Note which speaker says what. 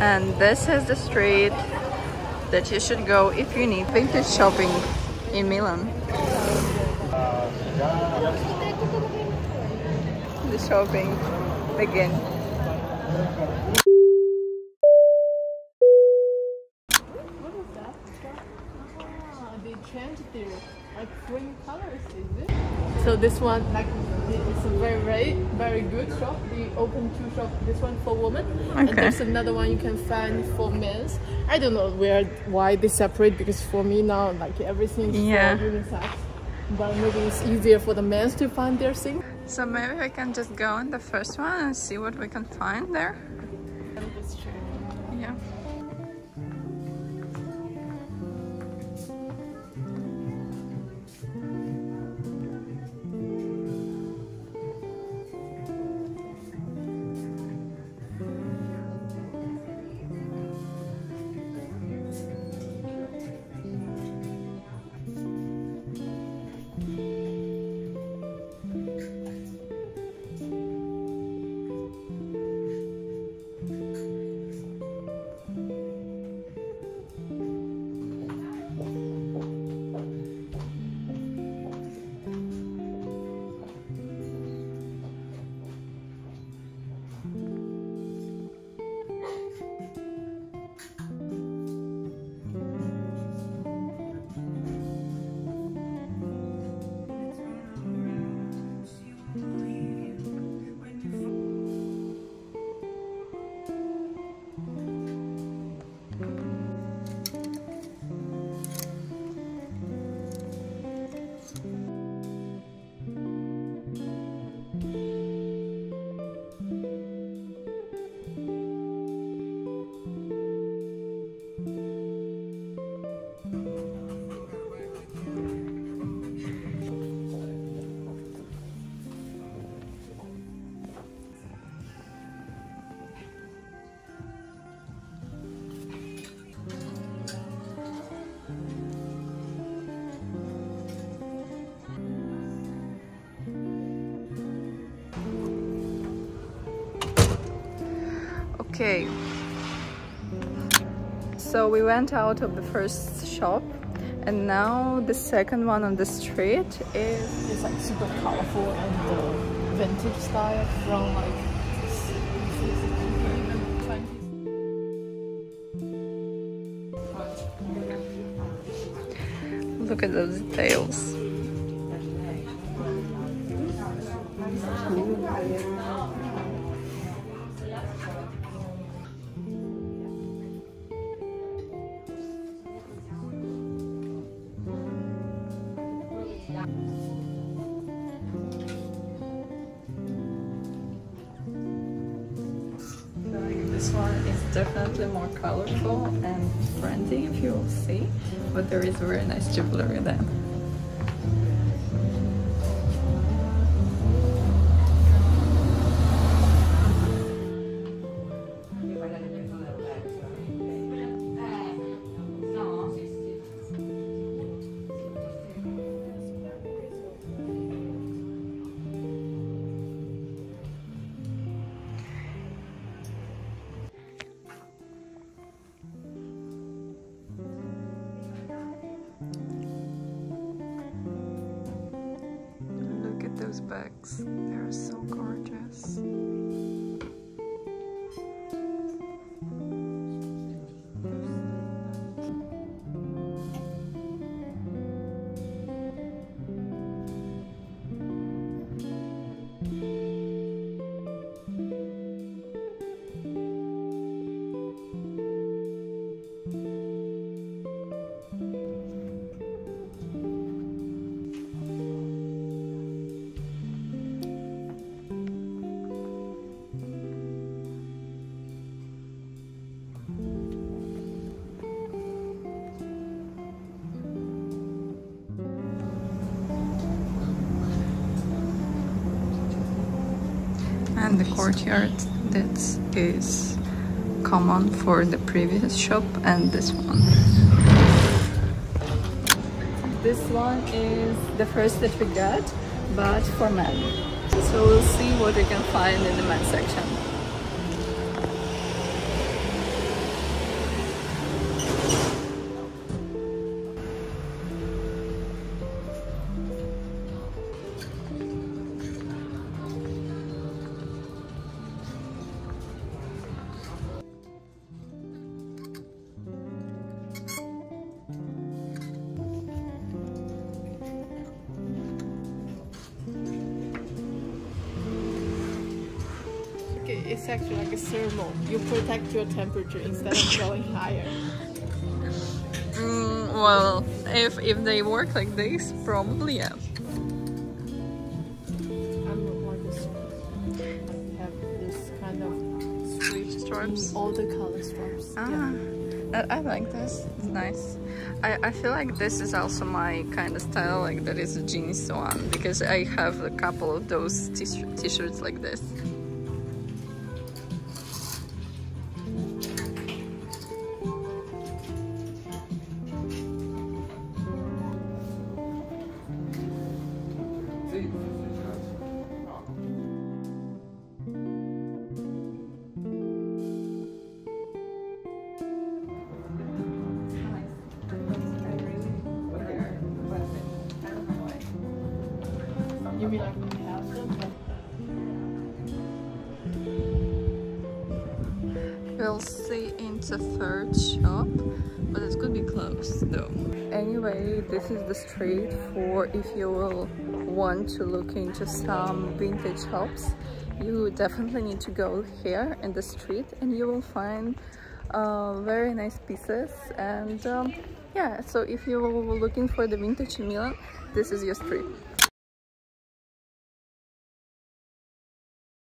Speaker 1: And this is the street that you should go if you need vintage shopping in Milan. The shopping begin.
Speaker 2: They changed their like green colors, is it? So this one, like, it's a very, very, very good shop. They open two shops. This one for women, and there's another one you can find for men. I don't know where, why they separate because for me now, like everything is
Speaker 1: Yeah.
Speaker 2: for unisex. But maybe it's easier for the men to find their thing.
Speaker 1: So maybe we can just go in the first one and see what we can find there. Yeah. Okay. So we went out of the first shop and now the second one on the street is
Speaker 2: It's like super colorful and uh, vintage style from like 20s.
Speaker 1: look at those details. This one is definitely more colorful and trendy if you will see, but there is a very nice jewelry there. Those bags. They're so gorgeous. And the courtyard that is common for the previous shop and this one. This one is the first that we got, but for men. So we'll see what we can find in the men's section.
Speaker 2: It's actually like a thermal. You protect your temperature instead of going higher.
Speaker 1: Mm, well, if if they work like this, probably yeah.
Speaker 2: I'm like this. Have this kind of strip
Speaker 1: Stripes.
Speaker 2: all the color stripes.
Speaker 1: Ah,
Speaker 2: Yeah.
Speaker 1: I, I like this. It's nice. I, I feel like this is also my kind of style, like that is a jeans one, because I have a couple of those t-shirt- t-shirts like this.
Speaker 2: You mean like we have them?
Speaker 1: We'll see into third shop, but it could be closed though. Anyway, this is the street for if you will want to look into some vintage shops. You definitely need to go here in the street and you will find uh, very nice pieces and um, yeah, so if you're looking for the vintage in Milan, this is your street.